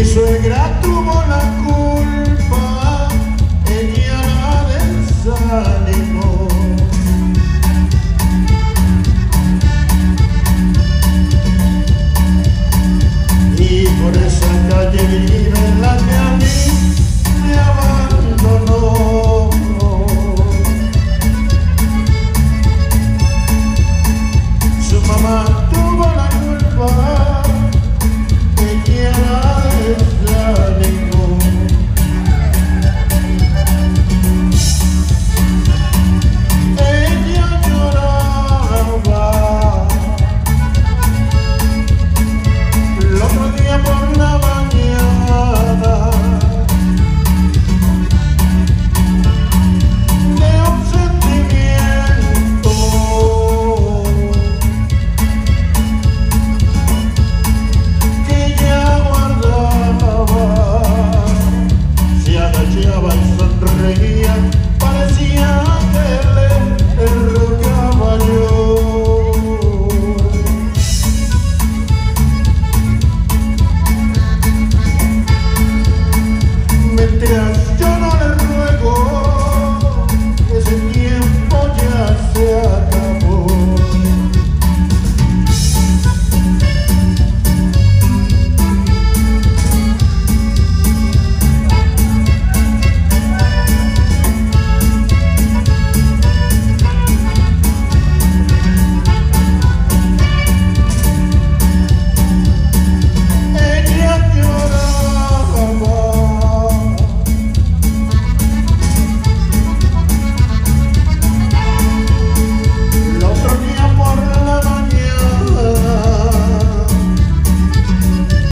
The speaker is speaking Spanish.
Mi suegra tuvo la culpa, ella la desánimo.